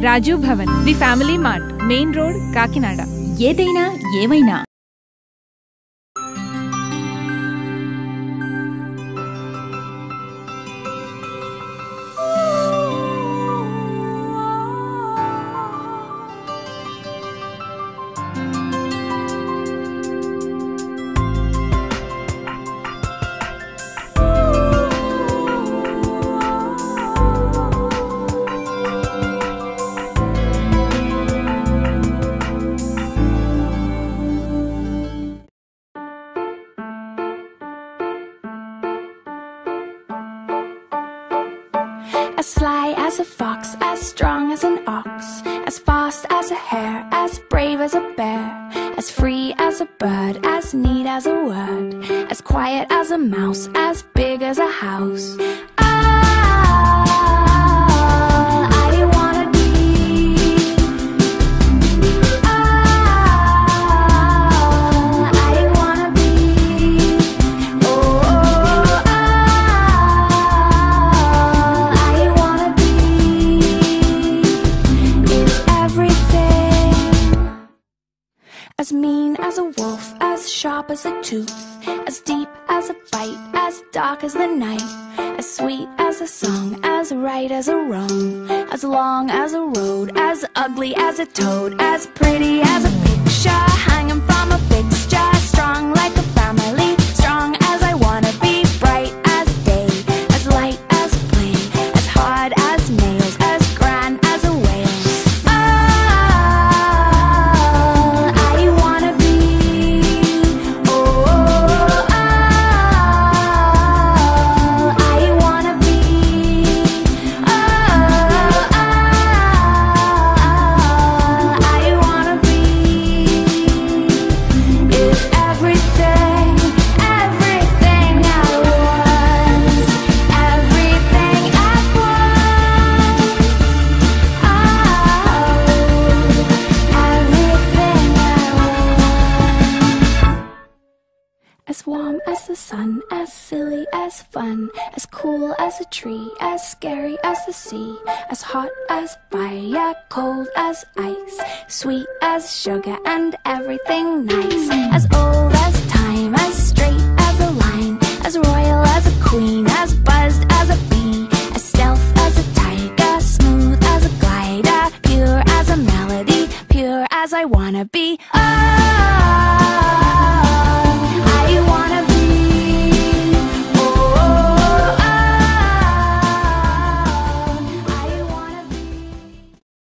Rajiv Bhavan the Family Mart main road Kakinada. ఏదైనా ఏమైనా. As sly as a fox, as strong as an ox, as fast as a hare, as brave as a bear, as free as a bird, as neat as a word, as quiet as a mouse, as big as a house. Ah, as a wolf, as sharp as a tooth, as deep as a bite, as dark as the night, as sweet as a song, as right as a wrong, as long as a road, as ugly as a toad, as pretty as a As warm as the sun, as silly as fun, as cool as a tree, as scary as the sea, as hot as fire, cold as ice, sweet as sugar and everything nice, as old as time, as straight as a line, as royal as a queen, as buzzed as a bee, as stealth as a tiger, smooth as a glider, pure as a melody, pure as I wanna be. Oh,